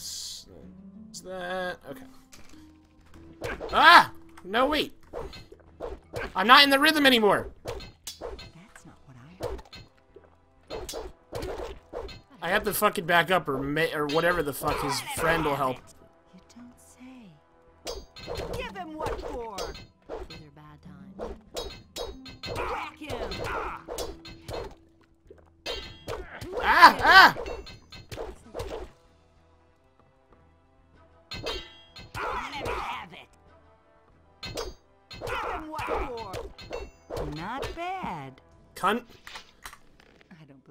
this. It's that. Okay. Ah! No, wait. I'm not in the rhythm anymore. That's not what I heard. I have to fucking back up or or whatever the fuck his friend will help.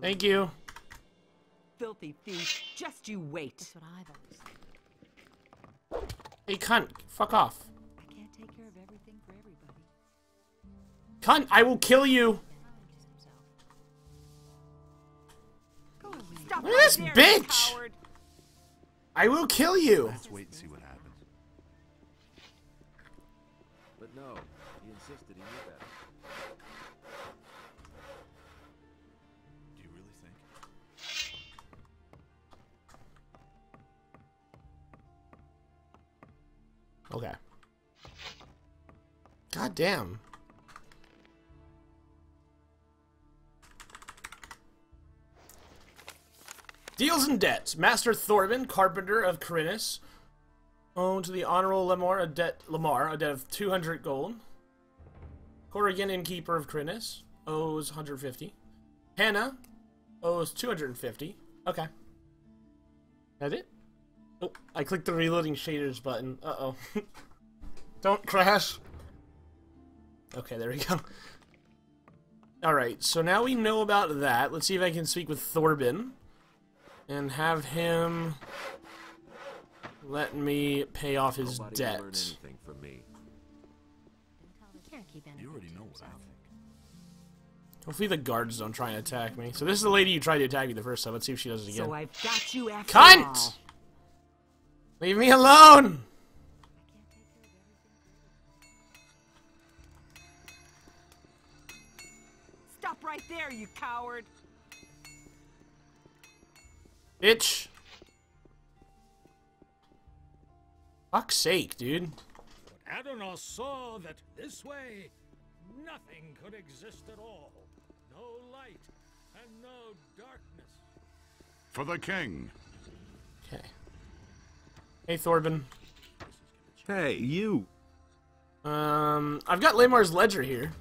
Thank you. filthy thief. Just you wait. That's what I've always said. Hey, cunt. Fuck off. I can't take care of everything for everybody. Cunt, I will kill you. Stop Look at this there, bitch. coward. I will kill you. Let's wait and see what happens. But no, he insisted he knew better. Damn. Deals and debts. Master Thorben, carpenter of Khorinis, owned to the Honorable Lehmar a debt Lehmar a debt of 200 gold. Coragon, innkeeper of Khorinis, owes 150. Hannah owes 250. Okay. That it? Oh, I clicked the reloading shaders button. Uh-oh. Don't crash. Okay, there we go. Alright, so now we know about that. Let's see if I can speak with Thorben. And have him... Let me pay off his Nobody debt. learn anything from me. Can't keep anything You already know what I think. Hopefully the guards don't try and attack me. So this is the lady who tried to attack me the first time. Let's see if she does it again. So I've got you after Cunt! all. Leave me alone! Right there, you coward. Bitch! Fuck's sake, dude. But Adanos saw that this way nothing could exist at all. No light and no darkness. For the king. Okay. Hey, Thorben. Hey, you! Um, I've got Lehmar's ledger here.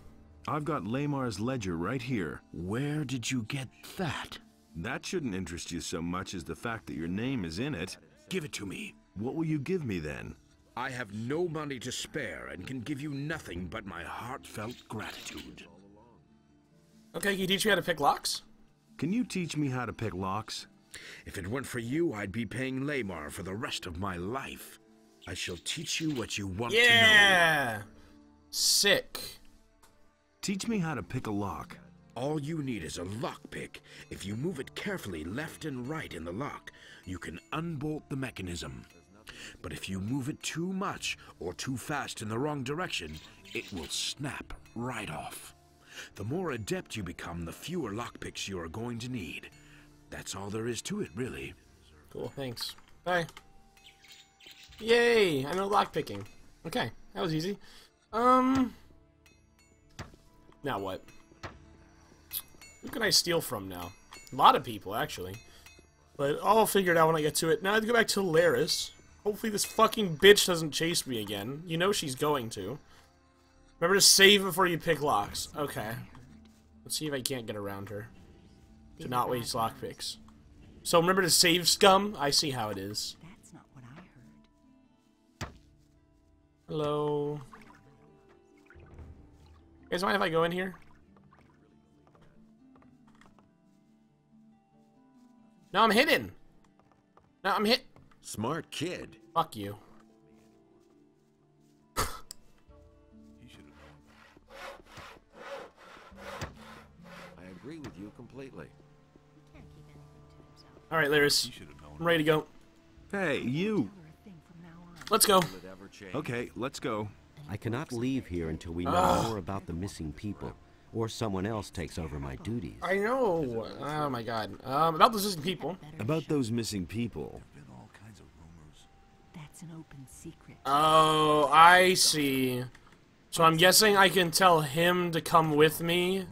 I've got Lehmar's ledger right here. Where did you get that? That shouldn't interest you so much as the fact that your name is in it. Give it to me. What will you give me then? I have no money to spare and can give you nothing but my heartfelt gratitude. Okay, can you teach me how to pick locks? Can you teach me how to pick locks? If it weren't for you, I'd be paying Lehmar for the rest of my life. I shall teach you what you want to know. Yeah! Sick. Teach me how to pick a lock. All you need is a lockpick. If you move it carefully left and right in the lock, you can unbolt the mechanism. But if you move it too much or too fast in the wrong direction, it will snap right off. The more adept you become, the fewer lockpicks you are going to need. That's all there is to it, really. Cool, thanks. Bye. Yay! I know lockpicking. Okay, that was easy. Um... Now what? Who can I steal from now? A lot of people, actually. But I'll figure it out when I get to it. Now I have to go back to Lares. Hopefully this fucking bitch doesn't chase me again. You know she's going to. Remember to save before you pick locks. Okay. Let's see if I can't get around her. To not waste lockpicks. So remember to save scum? I see how it is. That's not what I heard. Hello. You guys mind if I go in here? No, I'm hidden. No, I'm hit. Smart kid. Fuck you. He should have I agree with you completely. Can't keep anything to himself. All right, Lares. He should have known. I'm ready to go. Hey, you! We're a thing from now on. Let's go. Will it ever change? Okay, let's go. I cannot leave here until we know Ugh. more about the missing people, or someone else takes over my duties. I know. Oh my god. Um, about those missing people. About those missing people. Been all kinds of It's an open secret. Oh, I see. So I'm guessing I can tell him to come with me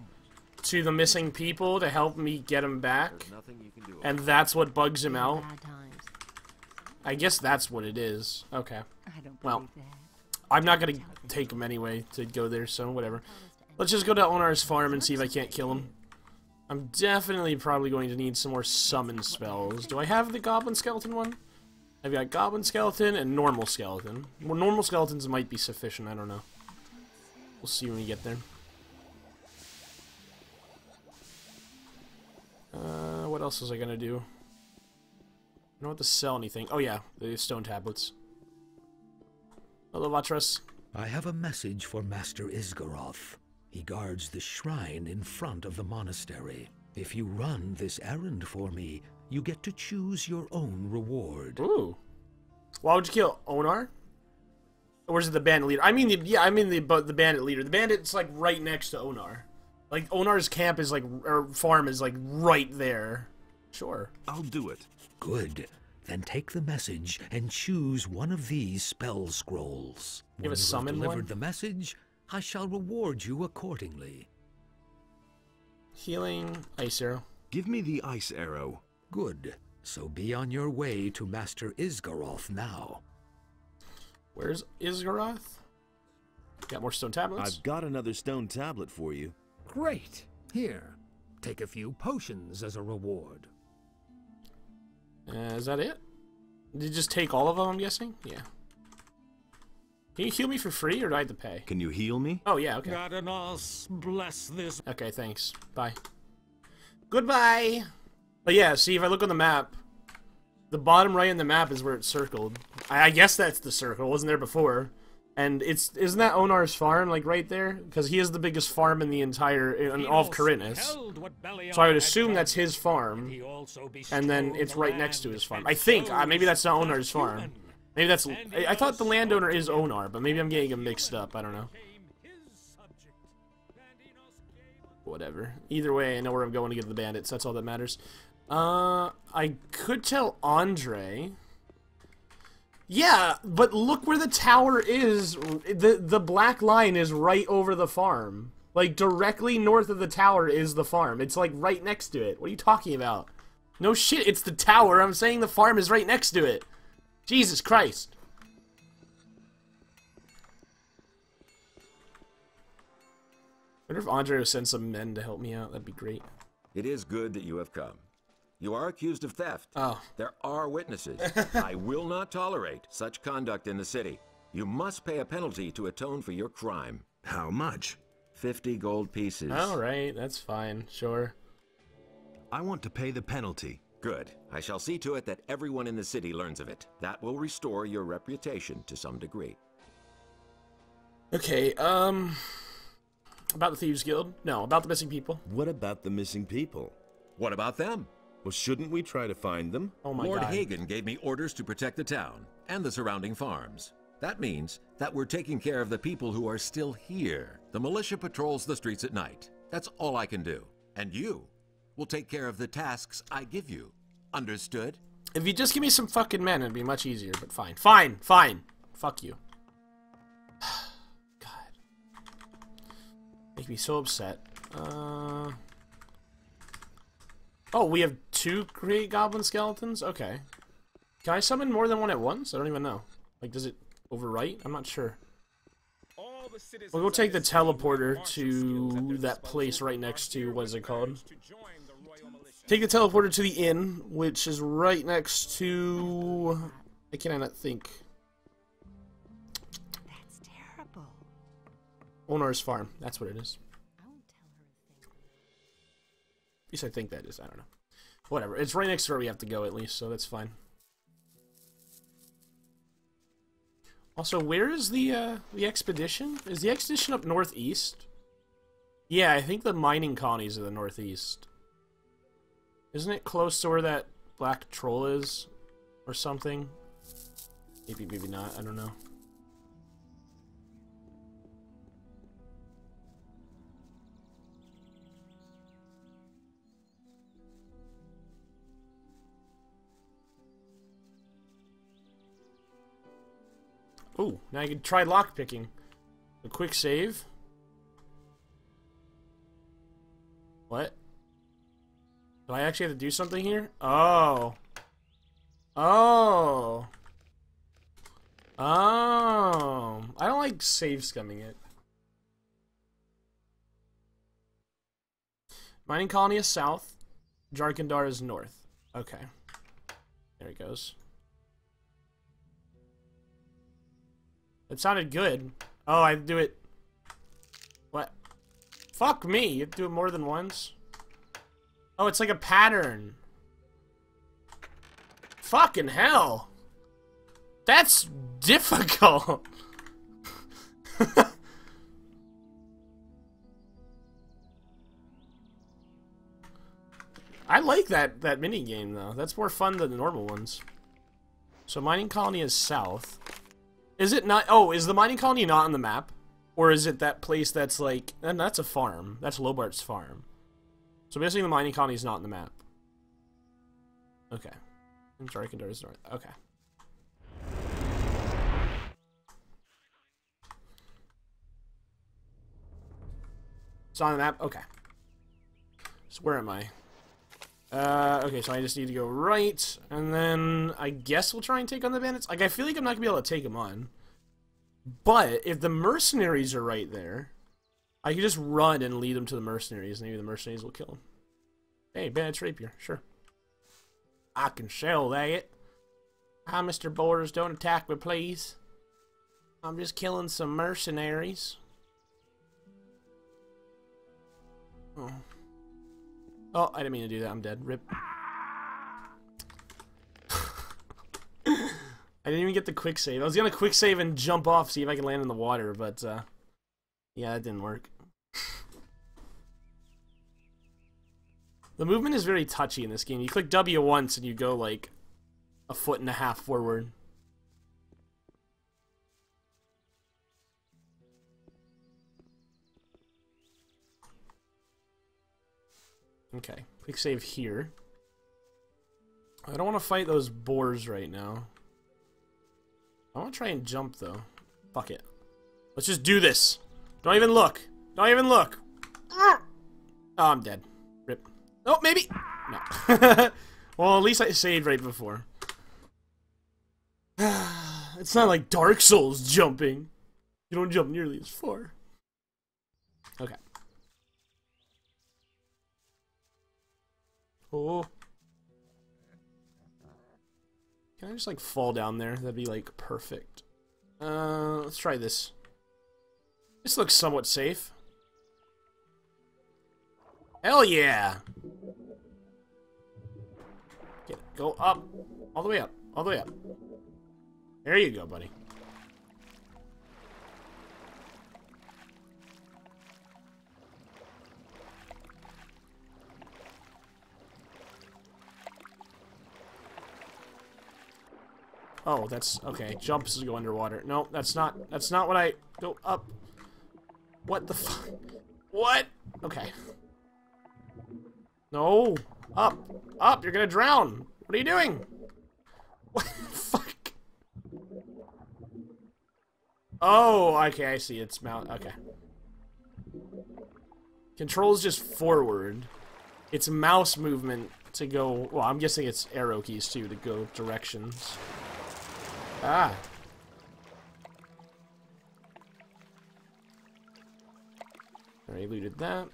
to the missing people to help me get him back. There's nothing you can do. And that's what bugs him out. Bad times. I guess that's what it is. Okay. I don't Well, believe that. I'm not gonna take him anyway to go there, so whatever. Let's just go to Onar's farm and see if I can't kill him. I'm definitely probably going to need some more summon spells. Do I have the Goblin Skeleton one? I've got Goblin Skeleton and Normal Skeleton. Well, Normal Skeletons might be sufficient, I don't know. We'll see when we get there. Uh, what else was I gonna do? I don't have to sell anything. Oh yeah, the stone tablets. Hello, Vatras. I have a message for Master Isgaroth. He guards the shrine in front of the monastery. If you run this errand for me, you get to choose your own reward. Ooh. Why would you kill Onar? Or is it the bandit leader? I mean the yeah, I mean the but the bandit leader. The bandit's like right next to Onar. Like Onar's camp is like or farm is like right there. Sure. I'll do it. Good. Then take the message and choose one of these spell scrolls. You have when a summon have delivered one? the message, I shall reward you accordingly. Healing ice arrow. Give me the ice arrow. Good. So be on your way to Master Isgaroth now. Where's Isgaroth? Got more stone tablets? I've got another stone tablet for you. Great. Here, take a few potions as a reward. Uh, is that it? Did you just take all of them, I'm guessing? Yeah. Can you heal me for free or do I have to pay? Can you heal me? Oh yeah, okay. Gadanos, bless this Okay, thanks. Bye. Goodbye! But yeah, see, if I look on the map, the bottom right in the map is where it's circled. I, I guess that's the circle, It wasn't there before? And it's isn't that Onar's farm, like, right there? Because he is the biggest farm in the entire, in all of Khorinis. So I would assume that's his farm, and then it's right next to his farm. I think, uh, maybe that's not Onar's farm. Maybe that's, I, I thought the landowner is Onar, but maybe I'm getting him mixed up, I don't know. Whatever. Either way, I know where I'm going to get the bandits. That's all that matters. Uh, I could tell Andre. Yeah, but look where the tower is. The the black line is right over the farm. Like directly north of the tower is the farm. It's like right next to it. What are you talking about? No shit, it's the tower. I'm saying the farm is right next to it. Jesus Christ. I wonder if Andre will send some men to help me out. That'd be great. It is good that you have come. You are accused of theft. Oh. There are witnesses. I will not tolerate such conduct in the city. You must pay a penalty to atone for your crime. How much? 50 gold pieces. Alright, that's fine. Sure. I want to pay the penalty. Good. I shall see to it that everyone in the city learns of it. That will restore your reputation to some degree. Okay, um. About the Thieves Guild? No, about the missing people. What about the missing people? What about them? Well, shouldn't we try to find them? Oh my Lord god. Hagen gave me orders to protect the town and the surrounding farms. That means that we're taking care of the people who are still here. The militia patrols the streets at night. That's all I can do. And you will take care of the tasks I give you. Understood? If you just give me some fucking men, it'd be much easier, but fine. Fine, fine. Fuck you. God. Make me so upset. Uh. Oh, we have two great goblin skeletons? Okay. Can I summon more than one at once? I don't even know. Like, does it overwrite? I'm not sure. We'll go take the teleporter to that place right next to, what is it called? Take the teleporter to the inn, which is right next to... I cannot think. That's terrible. Onar's farm. That's what it is. I won't tell her a thing. At least I think that is. I don't know. Whatever. It's right next to where we have to go, at least, so that's fine. Also, where is the uh, the expedition? Is the expedition up northeast? Yeah, I think the mining colonies are the northeast. Isn't it close to where that black troll is, or something? Maybe, maybe not. I don't know. Ooh, now I can try lockpicking. A quick save. What? Do I actually have to do something here? Oh. Oh. Oh. I don't like save scumming it. Mining colony is south. Jharkendar is north. Okay. There it goes. It sounded good. Oh, I do it. What? Fuck me. You do it more than once? Oh, it's like a pattern. Fucking hell. That's difficult. I like that that mini game though. That's more fun than the normal ones. So mining colony is south. Is it not? Oh, is the mining colony not on the map, or is it that place that's like? And that's a farm. That's Lobart's farm. So basically, the mining colony is not on the map. Okay. And Jharkendar is north. Okay. It's on the map. Okay. So where am I? Uh, okay, so I just need to go right, and then I guess we'll try and take on the bandits. Like, I feel like I'm not gonna be able to take them on. But if the mercenaries are right there, I can just run and lead them to the mercenaries. Maybe the mercenaries will kill them. Hey, bandits rapier, sure. I can sell that. Hi, Mr. Borders, don't attack me, please. I'm just killing some mercenaries. Oh. Oh, I didn't mean to do that. I'm dead. Rip. I didn't even get the quick save. I was gonna quick save and jump off, see if I can land in the water, but uh, yeah, that didn't work. the movement is very touchy in this game. You click W once and you go like a foot and a half forward. Okay, quick save here. I don't want to fight those boars right now. I want to try and jump though. Fuck it. Let's just do this. Don't even look. Don't even look. Ah. Oh, I'm dead. Rip. Oh, maybe. No. well, at least I saved right before. it's not like Dark Souls jumping. You don't jump nearly as far. Okay. Can I just like fall down there? That'd be like perfect. Uh, let's try this. This looks somewhat safe. Hell yeah! Get go up, all the way up, all the way up. There you go, buddy. Oh, that's okay. Jumps to go underwater. No, that's not. That's not what I go up. What the fuck? What? Okay. No, up, up. You're gonna drown. What are you doing? What the fuck? Oh, okay. I see. It's mount. Okay. Controls just forward. It's mouse movement to go. Well, I'm guessing it's arrow keys too to go directions. Ah. Already looted that.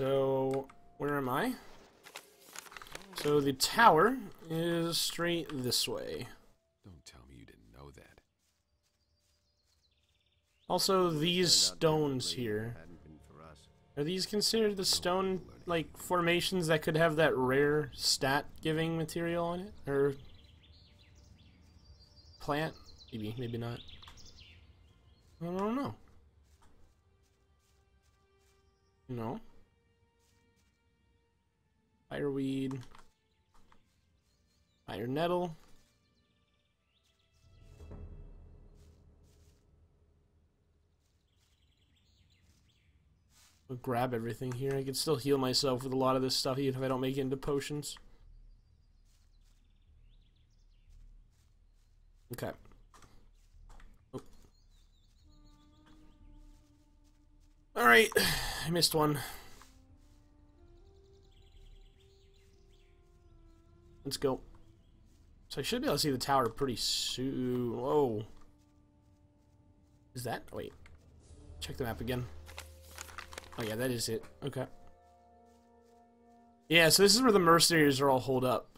So, I? So the tower is straight this way. Don't tell me you didn't know that. Also, these stones here. Are these considered the stone, like, formations that could have that rare stat-giving material on it? Or... Plant? Maybe, maybe not. I don't know. No. Fireweed. Iron Nettle. I'll grab everything here. I can still heal myself with a lot of this stuff even if I don't make it into potions. Okay. Oh. Alright, I missed one. Let's go. So I should be able to see the tower pretty soon. Whoa. Is that? Wait. Check the map again. Oh yeah, that is it. Okay. Yeah, so this is where the mercenaries are all holed up.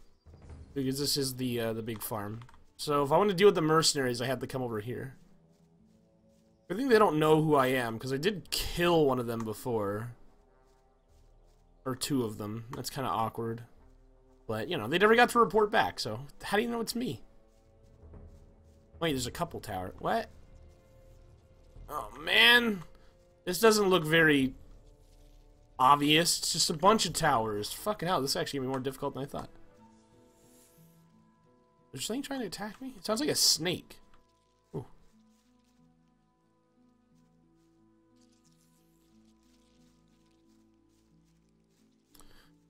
Because this is the uh, the big farm. So if I want to deal with the mercenaries, I have to come over here. I think they don't know who I am, because I did kill one of them before. Or two of them. That's kind of awkward. But, you know, they never got to report back, so how do you know it's me? Wait, there's a couple tower. What? Oh, man. This doesn't look very obvious. It's just a bunch of towers. Fucking hell, this is actually going to be more difficult than I thought. Is something trying to attack me? It sounds like a snake. Ooh.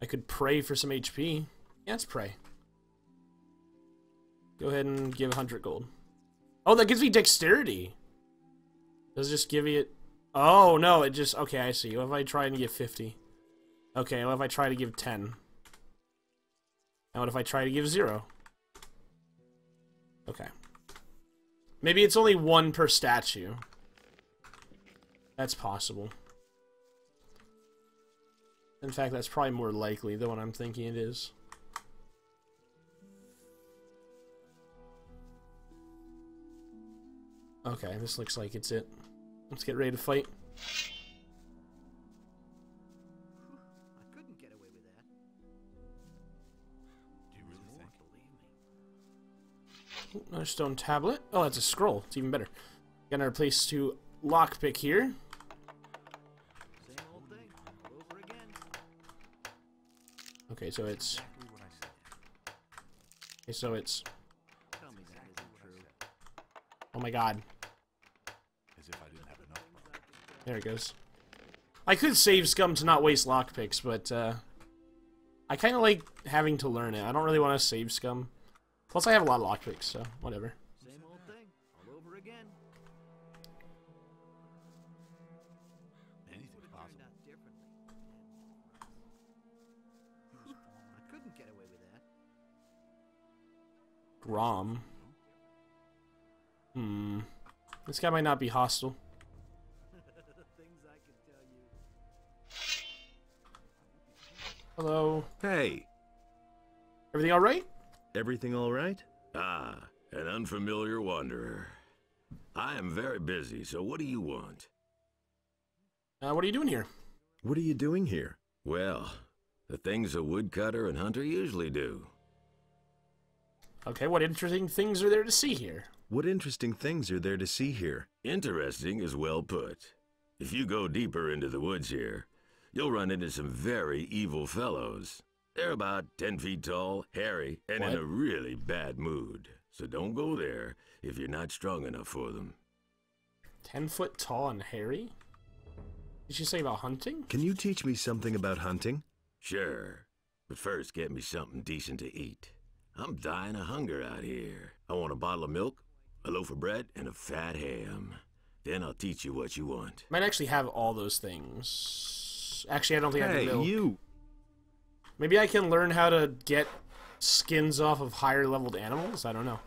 I could pray for some HP. Let's pray. Go ahead and give 100 gold. Oh, that gives me dexterity. Does it just give you it? Oh, no, it just... Okay, I see. What if I try and give 50? Okay, what if I try to give 10? And what if I try to give 0? Okay. Maybe it's only one per statue. That's possible. In fact, that's probably more likely than what I'm thinking it is. Okay, this looks like it's it. Let's get ready to fight. I couldn't get away with that. Do you really think? Believe me. Another stone tablet. Oh, that's a scroll. It's even better. Got another place to lockpick here. Same old thing, over again. Okay, so it's... Exactly what I said. Okay, so it's... Tell me that isn't true. Oh my god. As if I didn't have enough. There it goes. I could save scum to not waste lockpicks, but, uh... I kind of like having to learn it. I don't really want to save scum. Plus, I have a lot of lockpicks, so whatever. Same old thing, all over again. Anything's possible. turned out differently. I couldn't get away with that. Grom. Hmm. This guy might not be hostile. Hello. Hey, Everything alright? everything all right? Ah, an unfamiliar wanderer. I am very busy, so what do you want? Uh, what are you doing here? What are you doing here? Well, the things a woodcutter and hunter usually do. Okay, what interesting things are there to see here? What interesting things are there to see here? Interesting is well put. If you go deeper into the woods here, you'll run into some very evil fellows. They're about ten feet tall, hairy, and in a really bad mood. So don't go there if you're not strong enough for them. Ten foot tall and hairy? Did you say about hunting? Can you teach me something about hunting? Sure, but first get me something decent to eat. I'm dying of hunger out here. I want a bottle of milk, a loaf of bread, and a fat ham. Then I'll teach you what you want. Might actually have all those things. Actually, I don't think I Hey, have milk. you! Maybe I can learn how to get skins off of higher leveled animals? I don't know.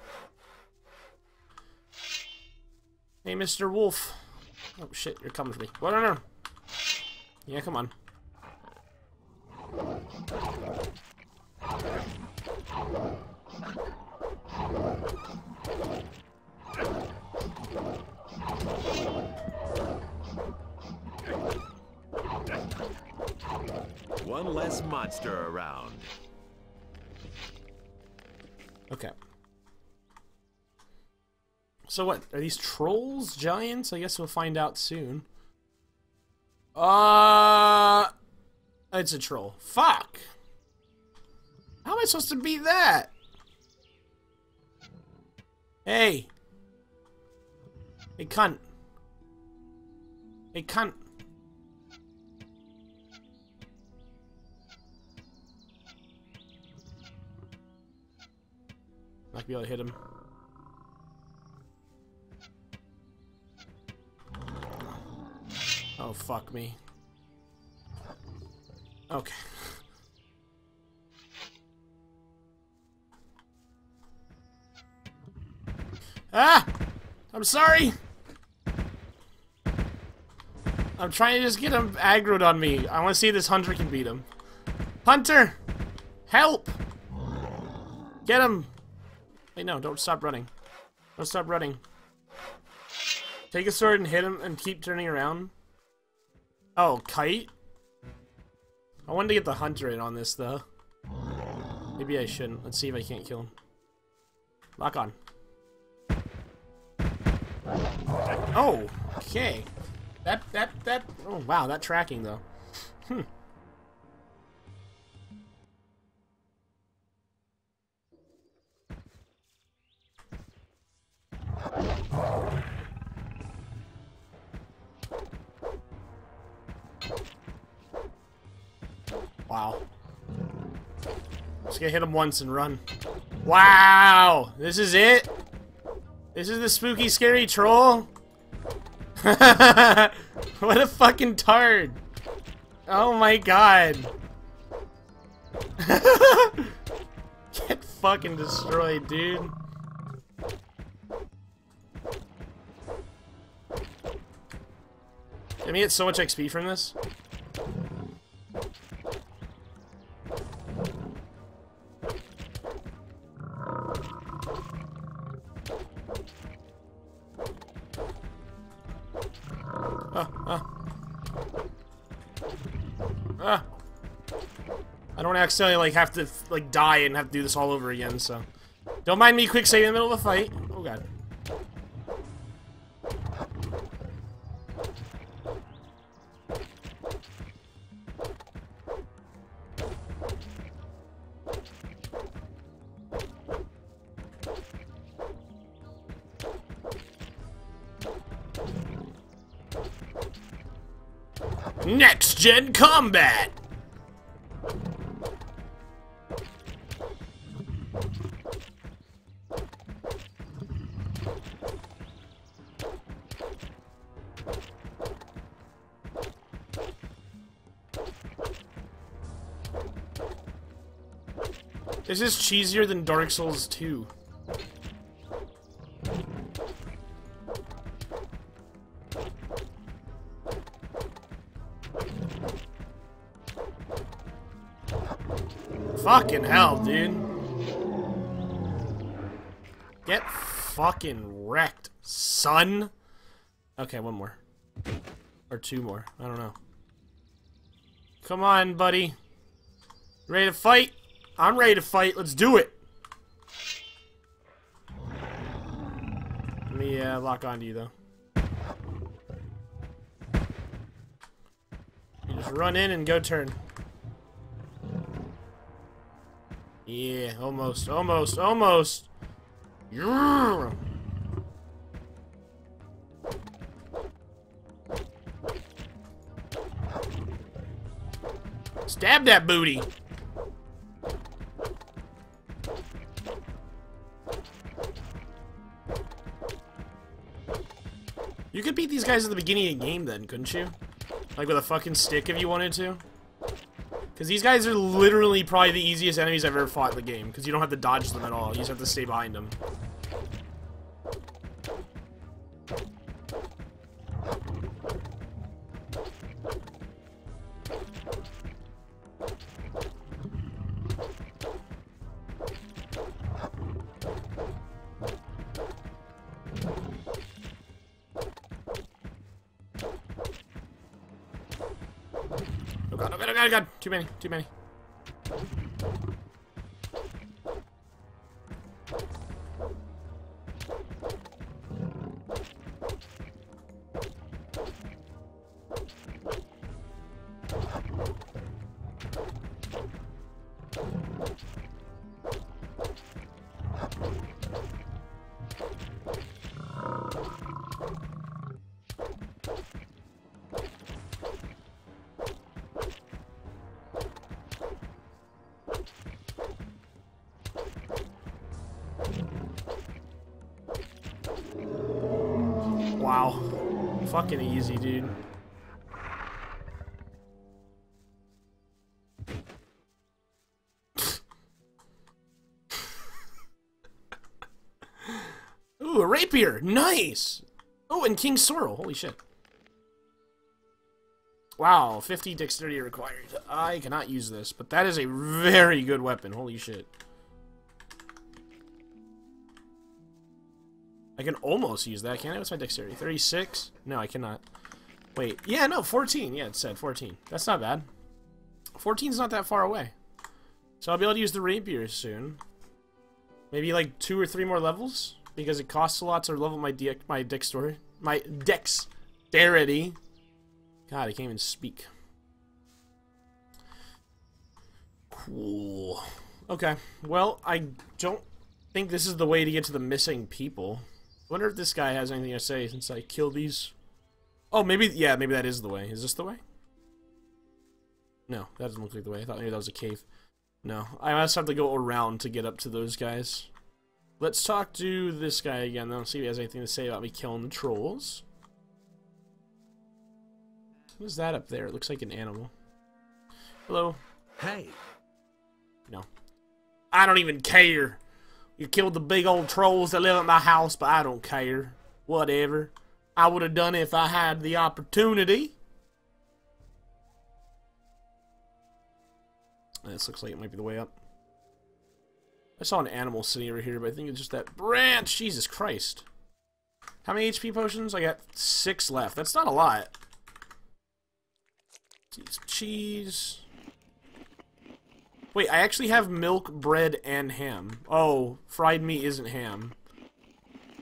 Hey, Mr. Wolf. Oh, shit, you're coming for me. What no, no. Yeah, come on. One less monster around. Okay. So what? Are these trolls giants? I guess we'll find out soon. Uh it's a troll. Fuck. How am I supposed to beat that? Hey. Hey cunt. Hey cunt. Not be able to hit him. Oh, fuck me. Okay. Ah! I'm sorry! I'm trying to just get him aggroed on me. I want to see if this hunter can beat him. Hunter! Help! Get him! Wait, no, don't stop running. Don't stop running. Take a sword and hit him and keep turning around. Oh, kite? I wanted to get the hunter in on this, though. Maybe I shouldn't. Let's see if I can't kill him. Lock on. Oh, okay. That, that, that, oh wow, that tracking though. Hmm. Wow. Just gonna hit him once and run. Wow! This is it? This is the spooky, scary troll? what a fucking tard! Oh my god! Get fucking destroyed, dude. Can we get so much XP from this? Accidentally like have to like die and have to do this all over again, so don't mind me quick saving in the middle of a fight. Oh god. Next gen combat! This is cheesier than Dark Souls 2. Fucking hell, dude. Get fucking wrecked, son. Okay, one more. Or two more. I don't know. Come on, buddy. Ready to fight? I'm ready to fight. Let's do it. Let me uh, lock onto you, though. You just run in and go turn. Yeah, almost, almost, almost. Yeah. Stab that booty. Guys at the beginning of the game then, couldn't you? Like with a fucking stick if you wanted to? Because these guys are literally probably the easiest enemies I've ever fought in the game. Because you don't have to dodge them at all. You just have to stay behind them. God. Too many, too many. Fucking easy, dude. Ooh, a rapier! Nice! Oh, and King Sorrel. Holy shit. Wow, 50 dexterity required. I cannot use this, but that is a very good weapon. Holy shit. I can almost use that, can I? What's my dexterity? 36? No, I cannot. Wait. Yeah, no, 14. Yeah, it said 14. That's not bad. 14's not that far away. So I'll be able to use the rapier soon. Maybe like two or three more levels? Because it costs a lot to level my de my dexterity. My dexterity. God, I can't even speak. Cool. Okay. Well, I don't think this is the way to get to the missing people. Wonder if this guy has anything to say since I killed these. Oh, maybe, yeah, maybe that is the way. Is this the way? No, that doesn't look like the way. I thought maybe that was a cave. No, I must have to go around to get up to those guys. Let's talk to this guy again, though, see if he has anything to say about me killing the trolls. What's that up there? It looks like an animal. Hello? Hey. No. I don't even care. You killed the big old trolls that live at my house, but I don't care. Whatever. I would have done it if I had the opportunity. This looks like it might be the way up. I saw an animal sitting over here, but I think it's just that branch. Jesus Christ. How many HP potions? I got six left. That's not a lot. Cheese. Wait, I actually have milk, bread, and ham. Oh, fried meat isn't ham.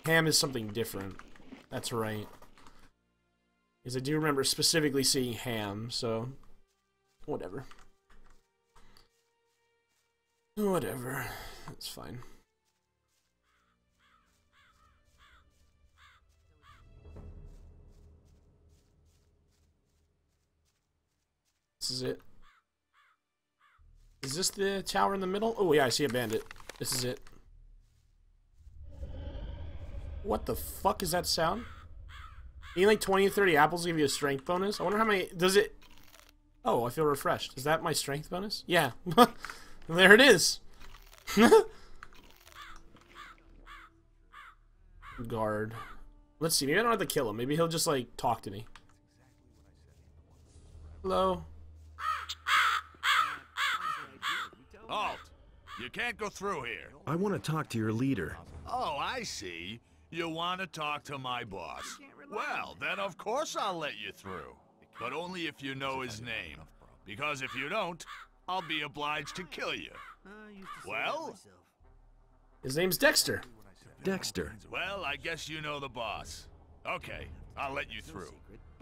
Ham is something different. That's right. Because I do remember specifically seeing ham, so... Whatever. Whatever. That's fine. This is it. Is this the tower in the middle? Oh yeah, I see a bandit. This is it. What the fuck is that sound? Eating like 20 or 30 apples give you a strength bonus? I wonder how many... Does it... Oh, I feel refreshed. Is that my strength bonus? Yeah. there it is. Guard. Let's see. Maybe I don't have to kill him. Maybe he'll just, like, talk to me. Hello? Halt! You can't go through here. I want to talk to your leader. Oh, I see. You want to talk to my boss. Well, then of course I'll let you through. But only if you know his name. Because if you don't, I'll be obliged to kill you. Well? His name's Dexter. Dexter. Well, I guess you know the boss. Okay, I'll let you through.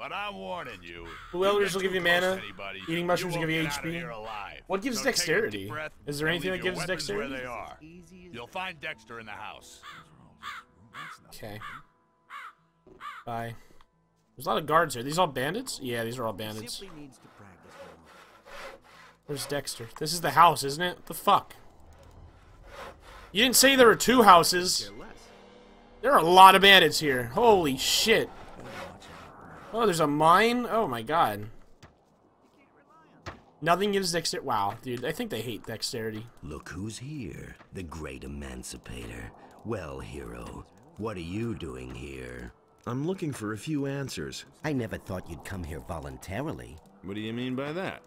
But I'm warning you. Blue elders will give you mana. anybody, Eating mushrooms will give you get out of here HP. alive. What gives So dexterity? breath Is there anything that gives dexterity? Where they are. You'll find Dexter in the house. Okay. Bye. There's a lot of guards here. These all bandits? Yeah, these are all bandits. Where's Dexter? This is the house, isn't it? What the fuck? You didn't say there were two houses. There are a lot of bandits here. Holy shit. Oh, there's a mine? Oh my god. Nothing gives dexterity. Wow, dude, I think they hate dexterity. Look who's here, the great emancipator. Well, hero, what are you doing here? I'm looking for a few answers. I never thought you'd come here voluntarily. What do you mean by that?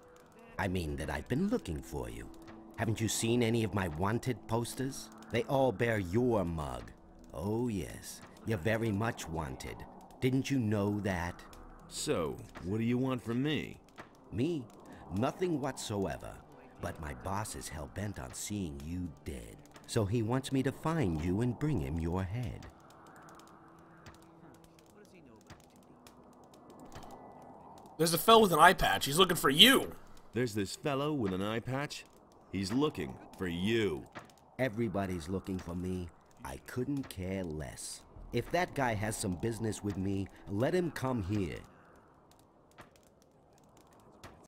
I mean that I've been looking for you. Haven't you seen any of my wanted posters? They all bear your mug. Oh, yes, you're very much wanted. Didn't you know that? So, what do you want from me? Me? Nothing whatsoever. But my boss is hell bent on seeing you dead. So he wants me to find you and bring him your head. There's a fellow with an eye patch. He's looking for you. There's this fellow with an eye patch. He's looking for you. Everybody's looking for me. I couldn't care less. If that guy has some business with me, let him come here.